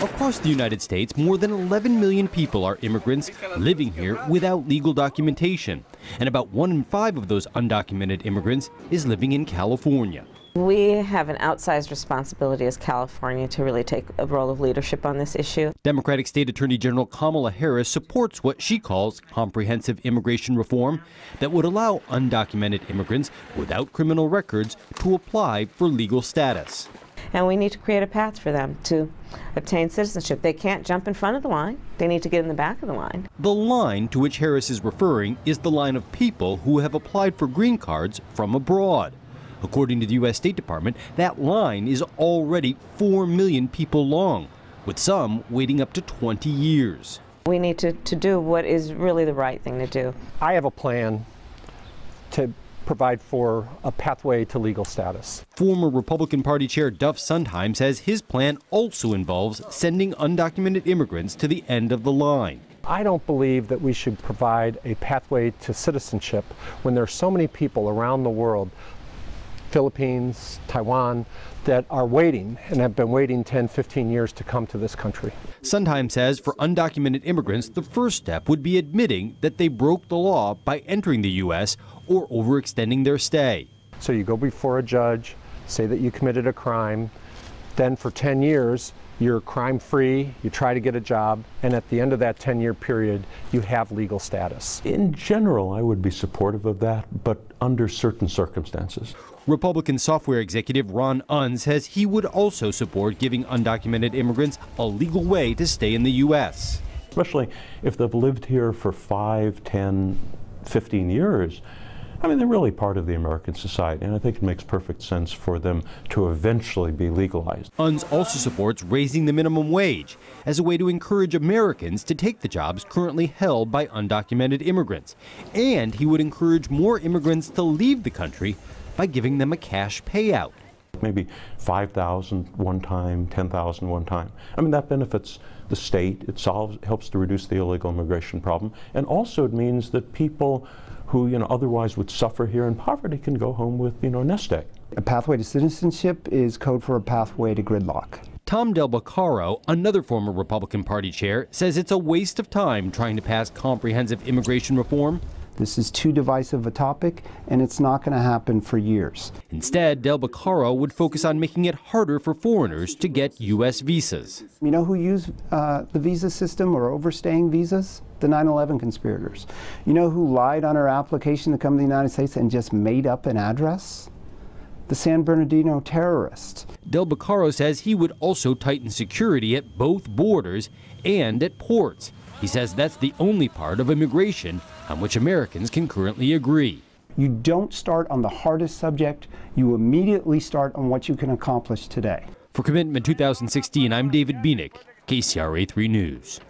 Across the United States, more than 11 million people are immigrants living here without legal documentation. And about one in five of those undocumented immigrants is living in California. We have an outsized responsibility as California to really take a role of leadership on this issue. Democratic State Attorney General Kamala Harris supports what she calls comprehensive immigration reform that would allow undocumented immigrants without criminal records to apply for legal status. And we need to create a path for them to obtain citizenship. They can't jump in front of the line. They need to get in the back of the line. The line to which Harris is referring is the line of people who have applied for green cards from abroad. According to the U.S. State Department, that line is already 4 million people long, with some waiting up to 20 years. We need to, to do what is really the right thing to do. I have a plan to provide for a pathway to legal status. Former Republican Party Chair Duff Sundheim says his plan also involves sending undocumented immigrants to the end of the line. I don't believe that we should provide a pathway to citizenship when there are so many people around the world Philippines, Taiwan, that are waiting and have been waiting 10, 15 years to come to this country. Sundheim says for undocumented immigrants, the first step would be admitting that they broke the law by entering the U.S. or overextending their stay. So you go before a judge, say that you committed a crime, then for 10 years, you're crime free, you try to get a job, and at the end of that 10 year period, you have legal status. In general, I would be supportive of that, but under certain circumstances. Republican software executive Ron Unz says he would also support giving undocumented immigrants a legal way to stay in the U.S. Especially if they've lived here for 5, 10, 15 years. I mean, they're really part of the American society, and I think it makes perfect sense for them to eventually be legalized. Unz also supports raising the minimum wage as a way to encourage Americans to take the jobs currently held by undocumented immigrants. And he would encourage more immigrants to leave the country by giving them a cash payout. Maybe 5,000 one time, 10,000 one time. I mean, that benefits the state. It solves, helps to reduce the illegal immigration problem. And also it means that people who you know otherwise would suffer here in poverty can go home with you know a nest egg. A pathway to citizenship is code for a pathway to gridlock. Tom Del Beccaro, another former Republican Party chair, says it's a waste of time trying to pass comprehensive immigration reform this is too divisive a topic, and it's not going to happen for years. Instead, Del Beccaro would focus on making it harder for foreigners to get U.S. visas. You know who used uh, the visa system or overstaying visas? The 9 11 conspirators. You know who lied on our application to come to the United States and just made up an address? the San Bernardino terrorists. Del Beccaro says he would also tighten security at both borders and at ports. He says that's the only part of immigration on which Americans can currently agree. You don't start on the hardest subject, you immediately start on what you can accomplish today. For Commitment 2016, I'm David Bienick, KCRA 3 News.